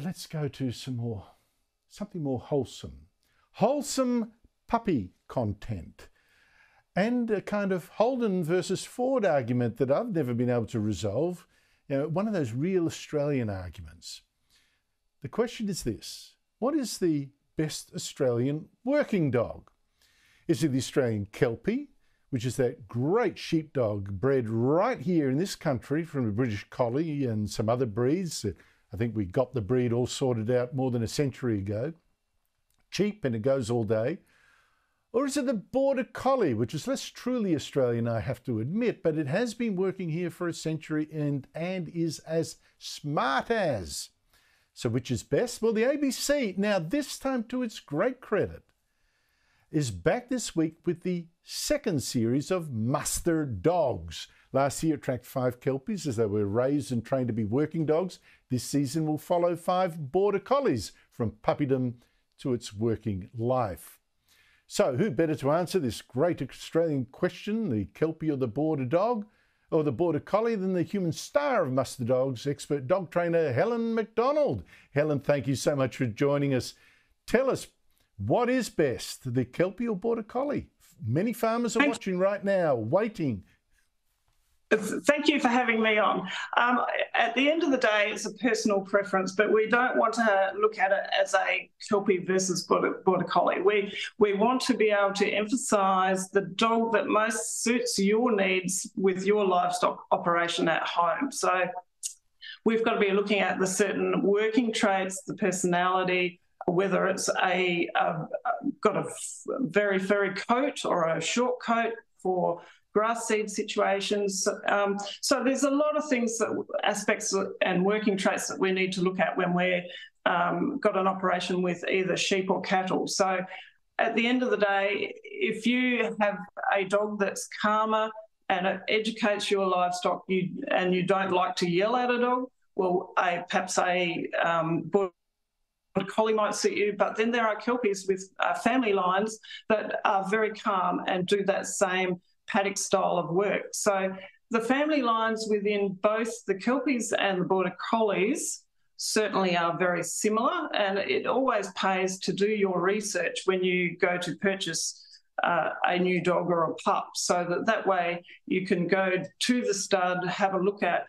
But let's go to some more, something more wholesome. Wholesome puppy content. And a kind of Holden versus Ford argument that I've never been able to resolve. You know, one of those real Australian arguments. The question is this What is the best Australian working dog? Is it the Australian Kelpie, which is that great sheepdog bred right here in this country from the British Collie and some other breeds? I think we got the breed all sorted out more than a century ago. Cheap and it goes all day. Or is it the Border Collie, which is less truly Australian, I have to admit, but it has been working here for a century and, and is as smart as. So, which is best? Well, the ABC, now this time to its great credit, is back this week with the second series of Muster Dogs. Last year it tracked five Kelpies as they were raised and trained to be working dogs. This season will follow five Border Collies from puppydom to its working life. So, who better to answer this great Australian question, the Kelpie or the Border Dog, or the Border Collie, than the human star of Muster Dogs, expert dog trainer Helen McDonald? Helen, thank you so much for joining us. Tell us, what is best, the Kelpie or Border Collie? Many farmers are watching right now, waiting Thank you for having me on. Um, at the end of the day, it's a personal preference, but we don't want to look at it as a Kelpie versus Border, border Collie. We, we want to be able to emphasise the dog that most suits your needs with your livestock operation at home. So we've got to be looking at the certain working traits, the personality, whether it's a, a got a very furry coat or a short coat for grass seed situations. Um, so there's a lot of things that aspects and working traits that we need to look at when we're um, got an operation with either sheep or cattle. So at the end of the day, if you have a dog that's calmer and it educates your livestock, you and you don't like to yell at a dog, well, a perhaps a um, collie might suit you, but then there are kelpies with uh, family lines that are very calm and do that same paddock style of work. So the family lines within both the Kelpies and the Border Collies certainly are very similar, and it always pays to do your research when you go to purchase uh, a new dog or a pup, so that that way you can go to the stud, have a look at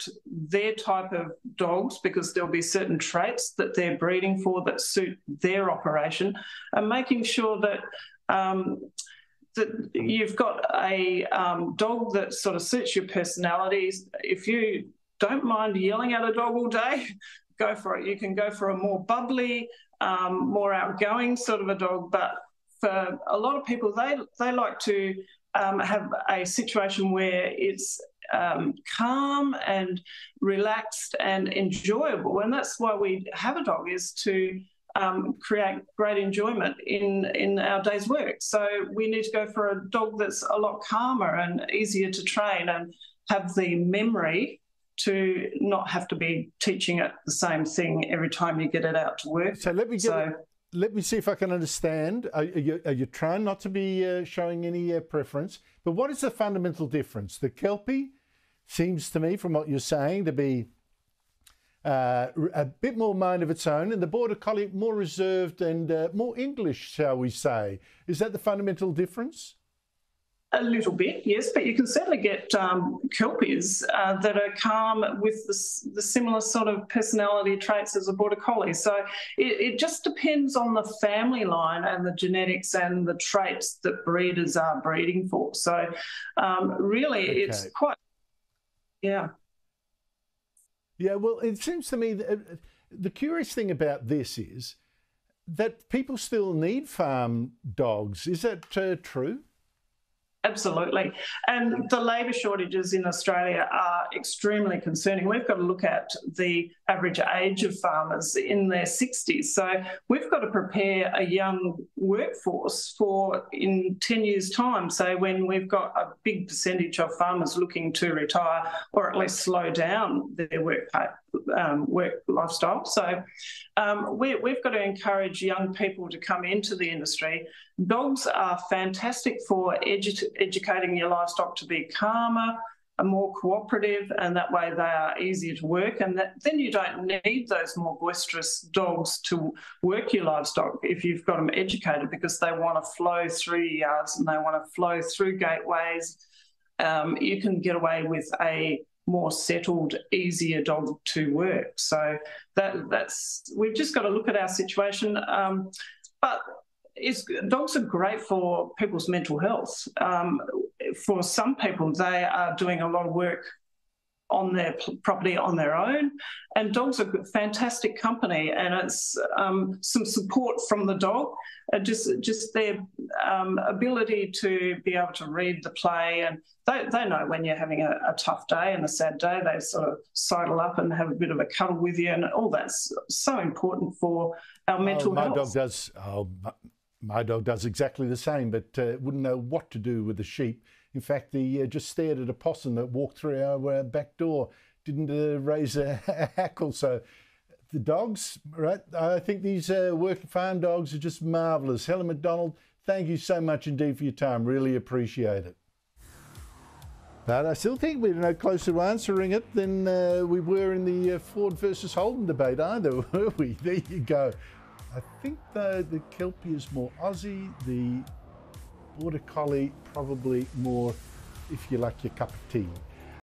their type of dogs, because there'll be certain traits that they're breeding for that suit their operation, and making sure that um, that you've got a um, dog that sort of suits your personalities. If you don't mind yelling at a dog all day, go for it. You can go for a more bubbly, um, more outgoing sort of a dog. But for a lot of people, they they like to um, have a situation where it's um, calm and relaxed and enjoyable, and that's why we have a dog is to um, create great enjoyment in, in our day's work. So we need to go for a dog that's a lot calmer and easier to train and have the memory to not have to be teaching it the same thing every time you get it out to work. So let me get. So, let me see if I can understand. Are, you, are you, trying not to be uh, showing any uh, preference? But what is the fundamental difference? The Kelpie seems to me, from what you're saying, to be uh, a bit more mind of its own, and the Border Collie more reserved and uh, more English, shall we say. Is that the fundamental difference? A little bit, yes, but you can certainly get um, Kelpies uh, that are calm with the, the, similar sort of personality traits as a Border Collie. So it, it, just depends on the family line and the genetics and the traits that breeders are breeding for. So um, really, okay. it's quite, yeah. Yeah, well, it seems to me that uh, the curious thing about this is that people still need farm dogs. Is that uh, true? Absolutely. And the labour shortages in Australia are extremely concerning. We've got to look at the average age of farmers in their 60s. So we've got to prepare a young workforce for in 10 years' time. So when we've got a big percentage of farmers looking to retire or at least slow down their work, um, work lifestyle. So um, we, we've got to encourage young people to come into the industry Dogs are fantastic for edu educating your livestock to be calmer, are more cooperative and that way they are easier to work and that, then you don't need those more boisterous dogs to work your livestock if you've got them educated because they want to flow through yards and they want to flow through gateways um, you can get away with a more settled, easier dog to work. So that that's we've just got to look at our situation. Um, but dogs are great for people's mental health. Um, for some people, they are doing a lot of work on their property on their own. And dogs are fantastic company, and it's um, some support from the dog, uh, just just their um, ability to be able to read the play, and they, they know when you're having a, a, tough day and a sad day, they sort of sidle up and have a bit of a cuddle with you, and all that's so important for our oh, mental oh, my health. My dog does. Oh, my dog does exactly the same, but uh, wouldn't know what to do with the sheep in fact, he uh, just stared at a possum that walked through our uh, back door, didn't uh, raise a, hackle. So the dogs, right? I think these uh, working farm dogs are just marvellous. Helen McDonald, thank you so much indeed for your time. Really appreciate it. But I still think we're no closer to answering it than uh, we were in the Ford versus Holden debate either, were we? There you go. I think the, the Kelpie is more Aussie, the Border Collie, probably more if you like your cup of tea.